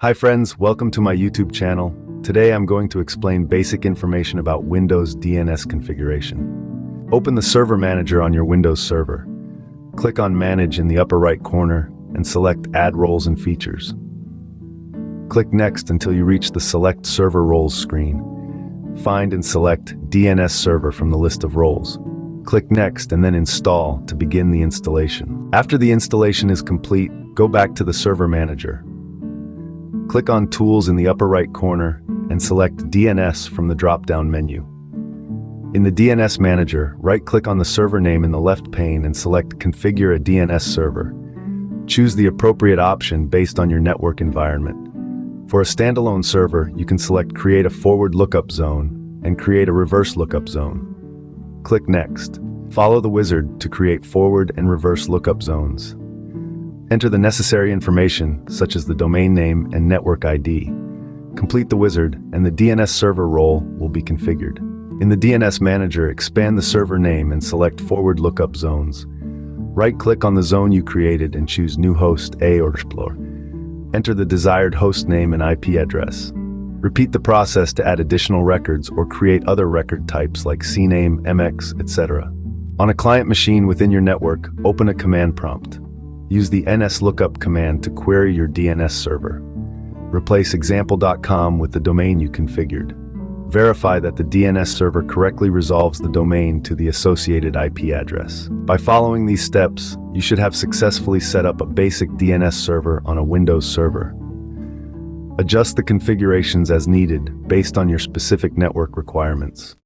Hi friends, welcome to my YouTube channel. Today I'm going to explain basic information about Windows DNS configuration. Open the Server Manager on your Windows server. Click on Manage in the upper right corner and select Add Roles and Features. Click Next until you reach the Select Server Roles screen. Find and select DNS Server from the list of roles. Click Next and then Install to begin the installation. After the installation is complete, go back to the Server Manager. Click on Tools in the upper right corner and select DNS from the drop-down menu. In the DNS Manager, right-click on the server name in the left pane and select Configure a DNS server. Choose the appropriate option based on your network environment. For a standalone server, you can select Create a Forward Lookup Zone and create a Reverse Lookup Zone. Click Next. Follow the wizard to create forward and reverse lookup zones. Enter the necessary information, such as the domain name and network ID. Complete the wizard, and the DNS server role will be configured. In the DNS Manager, expand the server name and select Forward Lookup Zones. Right-click on the zone you created and choose New Host A or Explore. Enter the desired host name and IP address. Repeat the process to add additional records or create other record types like CNAME, MX, etc. On a client machine within your network, open a command prompt. Use the nslookup command to query your DNS server. Replace example.com with the domain you configured. Verify that the DNS server correctly resolves the domain to the associated IP address. By following these steps, you should have successfully set up a basic DNS server on a Windows server. Adjust the configurations as needed based on your specific network requirements.